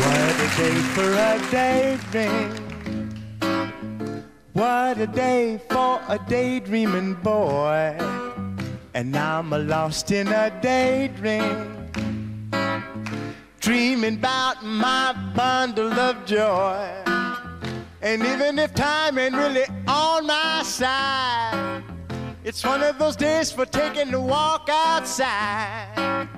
What a day for a daydream. What a day for a daydreaming boy. And I'm lost in a daydream. Dreaming about my bundle of joy. And even if time ain't really on my side, it's one of those days for taking a walk outside.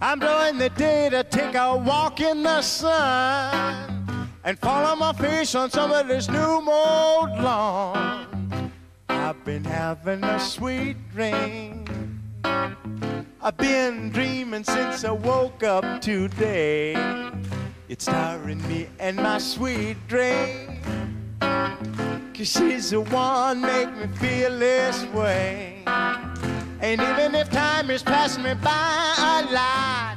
I'm blowing the day to take a walk in the sun and fall on my face on some of this new mode lawn. I've been having a sweet dream. I've been dreaming since I woke up today. It's tiring me and my sweet dream. Cause she's the one make me feel this way. And even if time is passing me by a lot,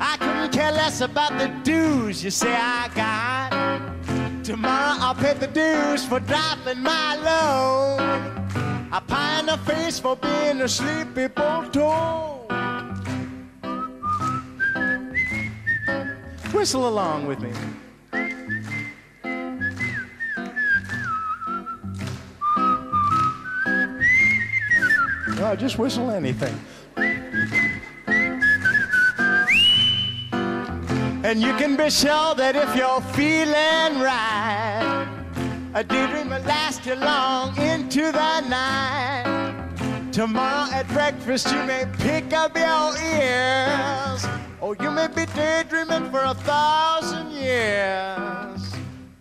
I couldn't care less about the dues you say I got. Tomorrow I'll pay the dues for dropping my load. I pie in the face for being a sleepy toad. Whistle along with me. No, just whistle anything. And you can be sure that if you're feeling right, a daydream will last you long into the night. Tomorrow at breakfast you may pick up your ears, or you may be daydreaming for a thousand years.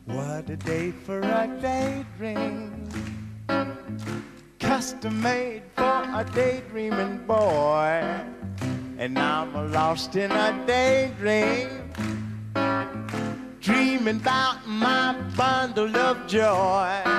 What a day for a daydream, custom made for a daydreaming boy. And I'm lost in a daydream dreaming about my bundle of joy.